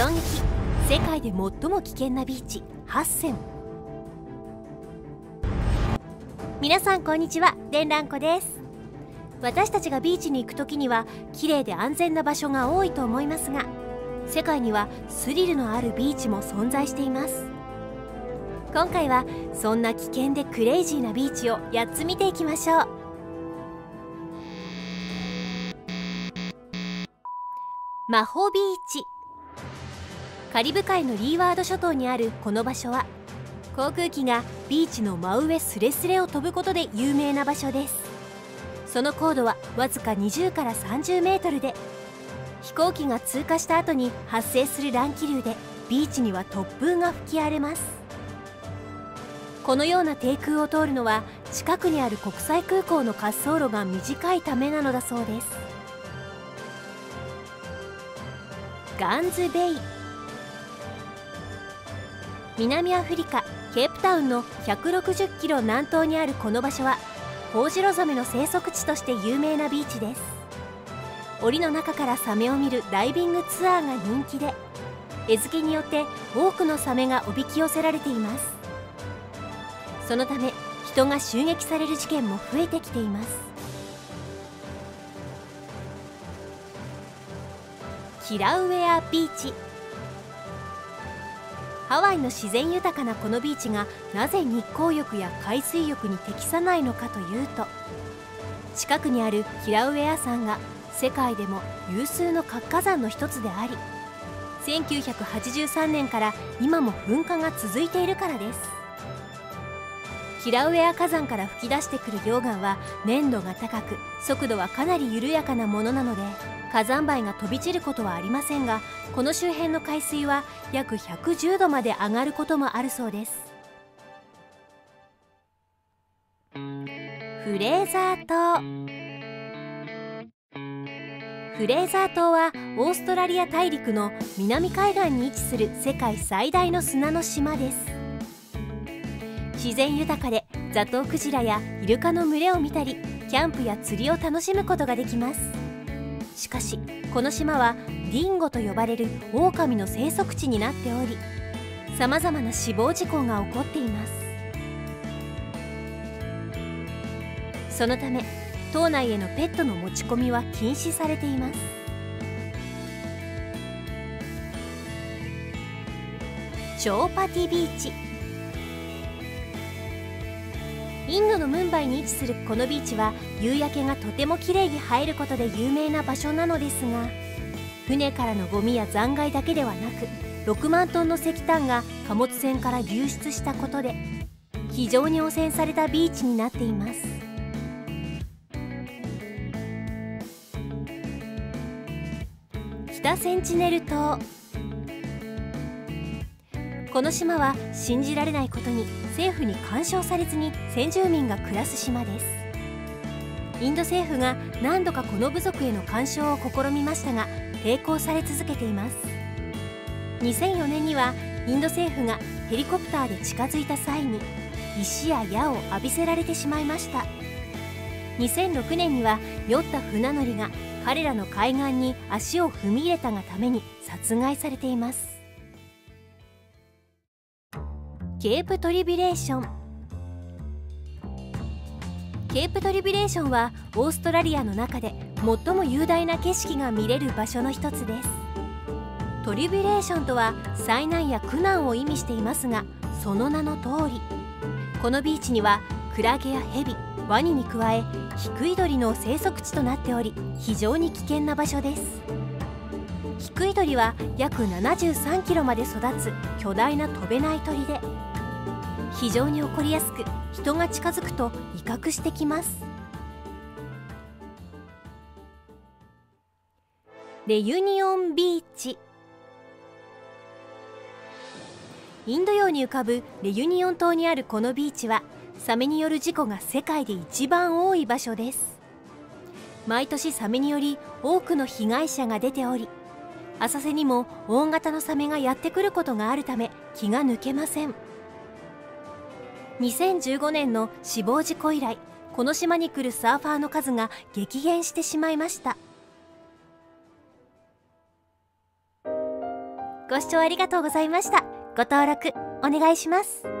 衝撃。世界で最も危険なビーチ8選皆さんこんにちは。でんらんこです。私たちがビーチに行く時には綺麗で安全な場所が多いと思いますが世界にはスリルのあるビーチも存在しています。今回はそんな危険でクレイジーなビーチを8つ見ていきましょう。魔法ビーチ。カリブ海のリーワード諸島にあるこの場所は航空機がビーチの真上すれすれを飛ぶことで有名な場所です。その高度はわずか20から30メートルで飛行機が通過した後に発生する乱気流でビーチには突風が吹き荒れます。このような低空を通るのは近くにある国際空港の滑走路が短いためなのだそうです。ガンズベイ南アフリカケープタウンの160キロ南東にあるこの場所はホウジロザメの生息地として有名なビーチです。檻の中からサメを見るダイビングツアーが人気で餌付けによって多くのサメがおびき寄せられています。そのため人が襲撃される事件も増えてきています。キラウェアビーチ。ハワイの自然豊かなこのビーチがなぜ日光浴や海水浴に適さないのかというと近くにあるキラウエア山が世界でも有数の活火山の一つであり1983年から今も噴火が続いているからです。キラウェア火山から噴き出してくる溶岩は粘度が高く速度はかなり緩やかなものなので火山灰が飛び散ることはありませんがこの周辺の海水は約110度まで上がることもあるそうです。フレーザー島。フレーザー島はオーストラリア大陸の南海岸に位置する世界最大の砂の島です。自然豊かでザトウクジラやイルカの群れを見たりキャンプや釣りを楽しむことができます。しかしこの島はディンゴと呼ばれるオオカミの生息地になっておりさまざまな死亡事故が起こっています。そのため島内へのペットの持ち込みは禁止されています。チョーパティビーチインドのムンバイに位置するこのビーチは夕焼けがとても綺麗に映えることで有名な場所なのですが船からのゴミや残骸だけではなく6万トンの石炭が貨物船から流出したことで非常に汚染されたビーチになっています。北センチネル島。この島は信じられないことに政府に干渉されずに先住民が暮らす島です。インド政府が何度かこの部族への干渉を試みましたが抵抗され続けています。2004年にはインド政府がヘリコプターで近づいた際に石や矢を浴びせられてしまいました。2006年には酔った船乗りが彼らの海岸に足を踏み入れたがために殺害されています。ケープトリビレーション。ケープトリビレーションはオーストラリアの中で最も雄大な景色が見れる場所の一つです。トリビレーションとは災難や苦難を意味していますがその名の通り。このビーチにはクラゲやヘビワニに加えヒクイドリの生息地となっており非常に危険な場所です。ヒクイドリは約73キロまで育つ巨大な飛べない鳥で非常に起こりやすく人が近づくと威嚇してきます。レユニオンビーチ。インド洋に浮かぶレユニオン島にあるこのビーチはサメによる事故が世界で一番多い場所です。毎年サメにより多くの被害者が出ており浅瀬にも大型のサメがやってくることがあるため気が抜けません。2015年の死亡事故以来この島に来るサーファーの数が激減してしまいました。ご視聴ありがとうございました。ご登録お願いします。